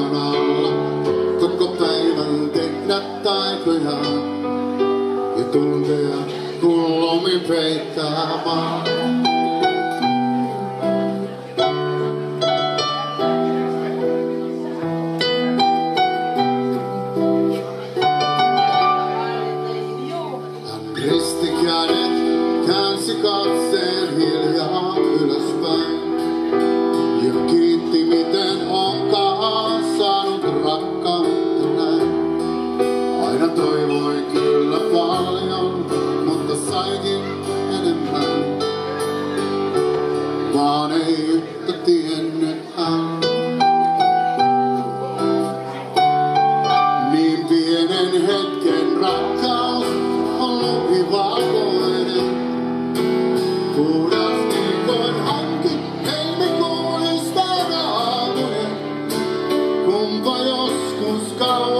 pyhän alla, koko päivän tehdä taikoja ja tunteja, kun lomi peittää maan. Ristikädet katseen hiljaa ylöspäin ja kiitti Vaan ei yhtä tiennyt hän. Niin pienen hetken rakkaus on lumivalkoinen. Puhdas kuin hanki, helmikuulista aamunen. Kumpa joskus kauemmin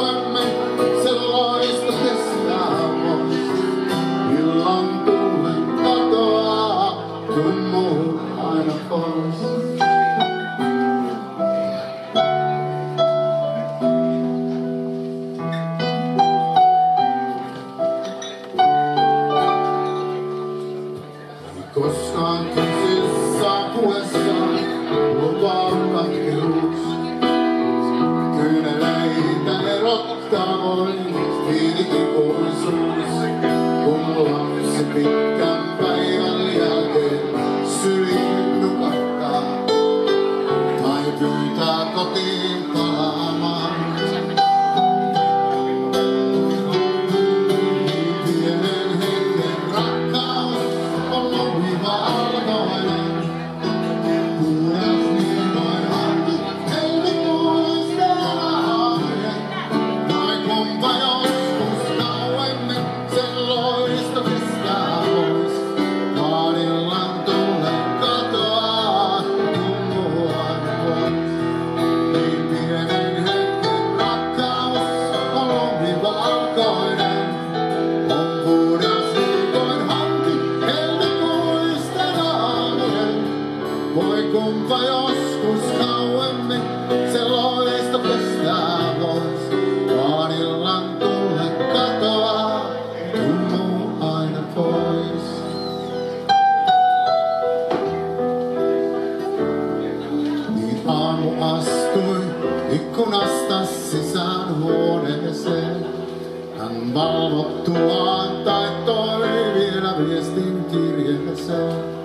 voin pieni ikuisuus. Kun lapsi pitkän päivän jälkeen syliin nukahtaa. Tai pyytää kotiin pois. Vaan illan tulle katoaa, tummuu aina pois. Niin aamu astui ikkunasta sisään huoneeseen. Hän valvottuaan taittoi vielä viestin kirjeeseen.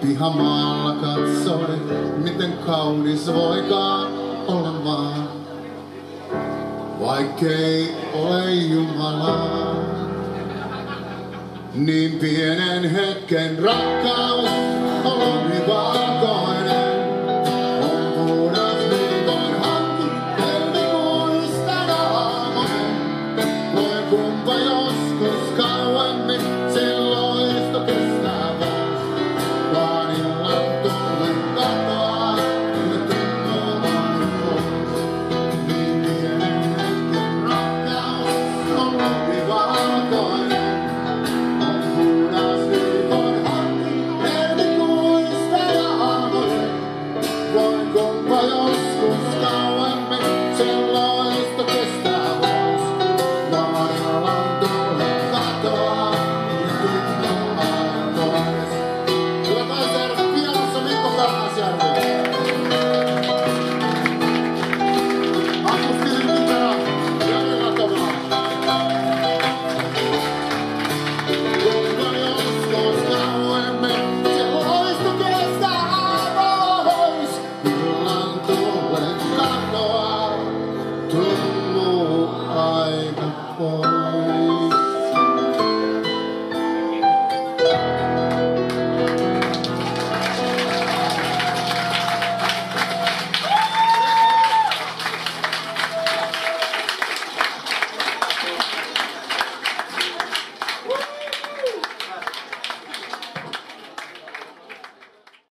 Pihamaalla katsoi, miten kaunis voikaan olla vaan. Vaikkei ole Jumalaa. Niin pienen hetken rakkaus aamunen. Voi kumpa joskus kauan